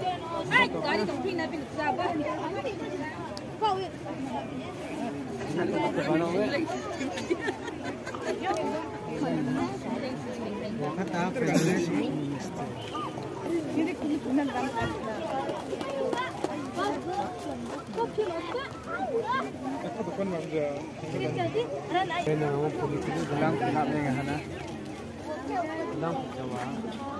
ina. subscribe cho kênh Ghiền Mì Gõ Để không bỏ lỡ những video hấp dẫn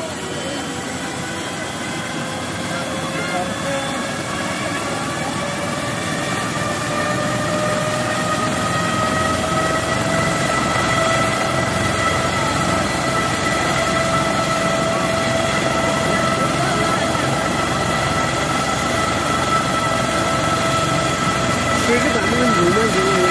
你为什么？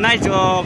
ナイスゴ